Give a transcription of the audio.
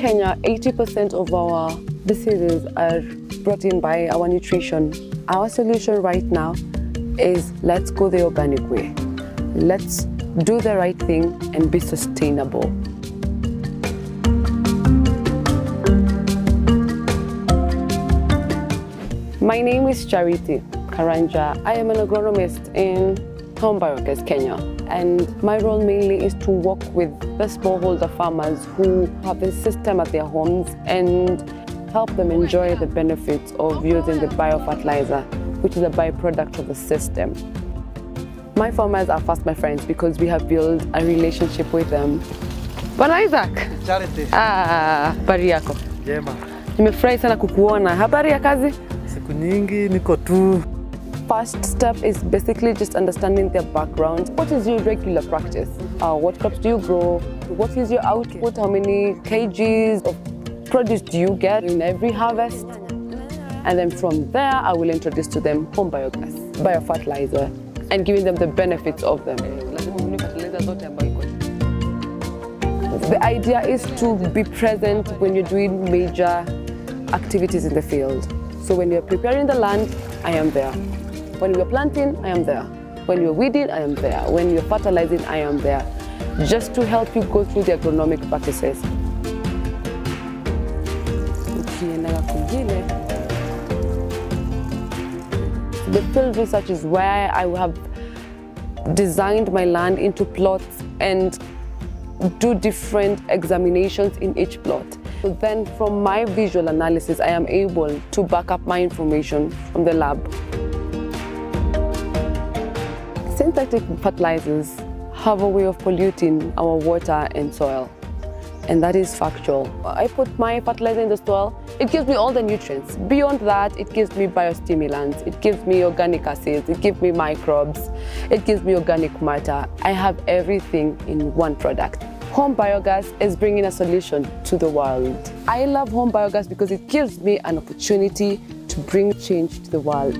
Kenya, 80% of our diseases are brought in by our nutrition. Our solution right now is let's go the organic way. Let's do the right thing and be sustainable. My name is Charity Karanja. I am an agronomist in Home Biogas, Kenya. And my role mainly is to work with the smallholder farmers who have a system at their homes and help them enjoy the benefits of using the biofertilizer, which is a byproduct of the system. My farmers are fast my friends because we have built a relationship with them. Bwana Isaac, Charity, ah, habari yako? jema. Nimefurahi sana kukuona. Habari ya kazi? Siku nyingi niko tu. First step is basically just understanding their background. What is your regular practice? Uh, what crops do you grow? What is your output? How many kgs of produce do you get in every harvest? And then from there, I will introduce to them home biogas, biofertilizer, and giving them the benefits of them. The idea is to be present when you're doing major activities in the field. So when you're preparing the land, I am there. When you're planting, I am there. When you're weeding, I am there. When you're fertilizing, I am there. Just to help you go through the agronomic practices. The field research is where I have designed my land into plots and do different examinations in each plot. So then from my visual analysis, I am able to back up my information from the lab. Fertilizers have a way of polluting our water and soil, and that is factual. I put my fertilizer in the soil, it gives me all the nutrients. Beyond that, it gives me biostimulants, it gives me organic acids, it gives me microbes, it gives me organic matter. I have everything in one product. Home biogas is bringing a solution to the world. I love home biogas because it gives me an opportunity to bring change to the world.